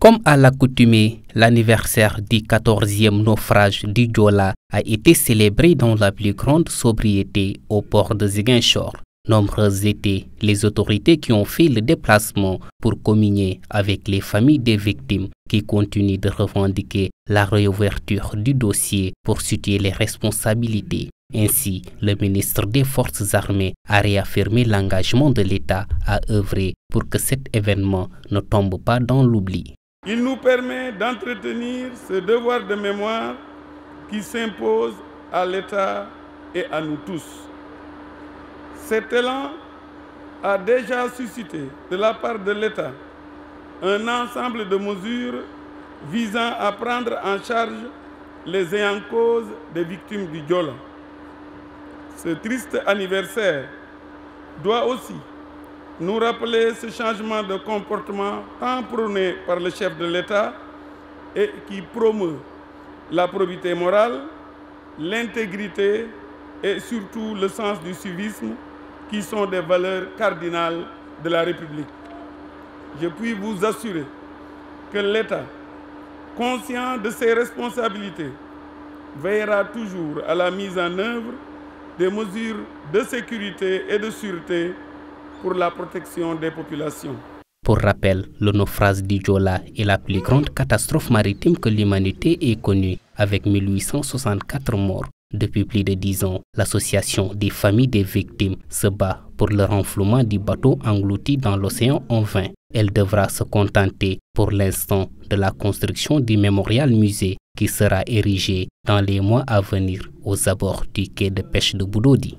Comme à l'accoutumée, l'anniversaire du 14e naufrage du Djola a été célébré dans la plus grande sobriété au port de Ziguinchor. Nombreuses étaient les autorités qui ont fait le déplacement pour communier avec les familles des victimes qui continuent de revendiquer la réouverture du dossier pour situer les responsabilités. Ainsi, le ministre des Forces armées a réaffirmé l'engagement de l'État à œuvrer pour que cet événement ne tombe pas dans l'oubli. Il nous permet d'entretenir ce devoir de mémoire qui s'impose à l'État et à nous tous. Cet élan a déjà suscité de la part de l'État un ensemble de mesures visant à prendre en charge les ayants cause des victimes du Diola. Ce triste anniversaire doit aussi nous rappeler ce changement de comportement tant prôné par le chef de l'État et qui promeut la probité morale, l'intégrité et surtout le sens du civisme qui sont des valeurs cardinales de la République. Je puis vous assurer que l'État, conscient de ses responsabilités, veillera toujours à la mise en œuvre des mesures de sécurité et de sûreté pour la protection des populations. Pour rappel, le naufrage d'Idjola est la plus grande catastrophe maritime que l'humanité ait connue, avec 1864 morts. Depuis plus de dix ans, l'association des familles des victimes se bat pour le renflouement du bateau englouti dans l'océan en vain. Elle devra se contenter pour l'instant de la construction du mémorial musée qui sera érigé dans les mois à venir aux abords du quai de pêche de Boudodi.